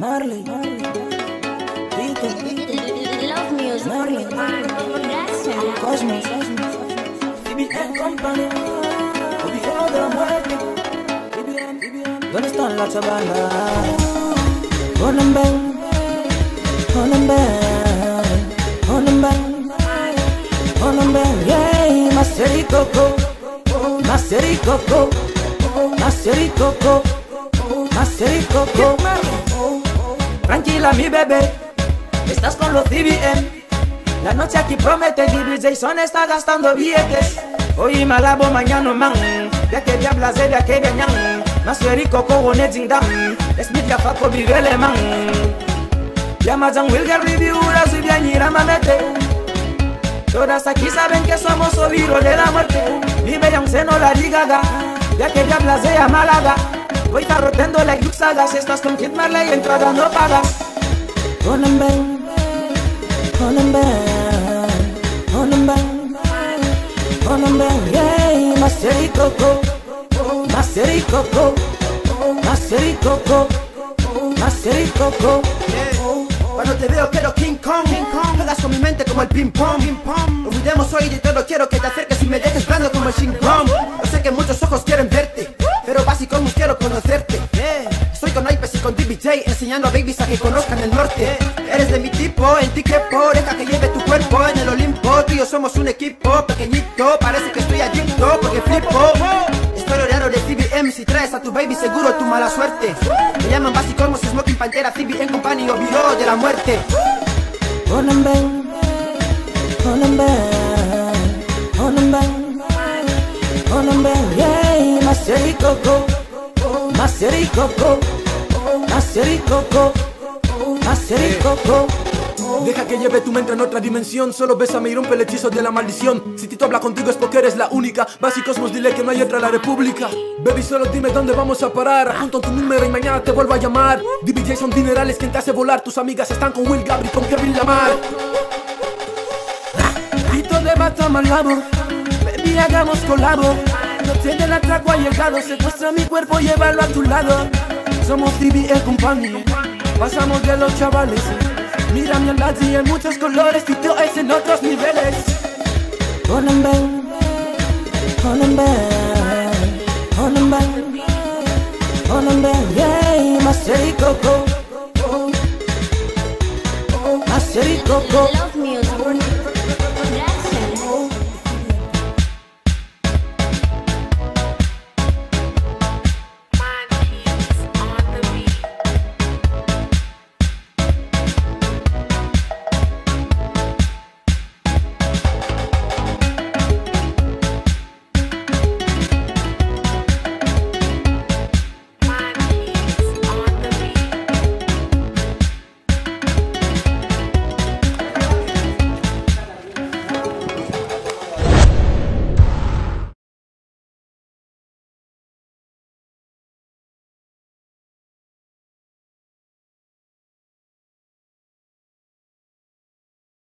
Marley, Tito, Love music. Marley, Cosmos, CBN Company, Obligado de la muerte. ¿Dónde están las chavalas? Ven, ponen ven, ponen ven, yeah, Maceri Coco, Maceri Coco, Maceri Coco, Maceri Coco. Tranquila mi bebé, estás con los CBN. La noche aquí promete, Jimmy Jason está gastando billetes. Hoy malabo, mañana man. Ya que diablas de ya que gañan. Maceri Coco, one jingdam. Es mi fako bigele man. Llama Jan Wilger Review, si bien ira mamete. Todas aquí saben que somos oviros de la muerte. Vive ya un seno la ligaga. Ya que diablas de Málaga. Voy rotando like. Si estás con Kid Marley, entrada no pagas. Ponen ven, ponen ven, ponen ven, ponen ven, yeah, Maceri Coco, Maceri Coco, Maceri Coco, Maceri Coco. Cuando te veo quiero King Kong, Juegas con mi mente como el ping pong, Olvidemos hoy de todo, quiero que te acerques y me dejes blando como el Shin Kong Enseñando a babies a que conozcan el norte. Eres de mi tipo, en ti crepo Deja que lleve tu cuerpo en el Olimpo. Yo somos un equipo pequeñito Parece que estoy adicto porque flipo. Estoy rodeado de CBM Si traes a tu baby seguro tu mala suerte. Me llaman Basicosmos, Smoking Pantera CBM Company o Bureau de la muerte. Yeah, Maceri Coco, Maceri Coco, Maceri Coco, Maceri Coco. Deja que lleve tu mente en otra dimensión. Solo bésame y rompe el hechizo de la maldición. Si Tito habla contigo es porque eres la única. Básicosmos dile que no hay otra en la república. Baby solo dime dónde vamos a parar. Apunto tu número y mañana te vuelvo a llamar. DBJ son dinerales quien te hace volar. Tus amigas están con Will Gabri con Kevin Lamar. Tito de Batam al lado Baby hagamos colabo No tiene el atraco ha llegado Secuestra mi cuerpo llévalo a tu lado Somos DBL Company. Pasamos de los chavales. Mira mi y en muchos colores. Tito es en otros niveles. Ponen ven, ponen ven, yeah, Maceri Coco, Maceri Coco.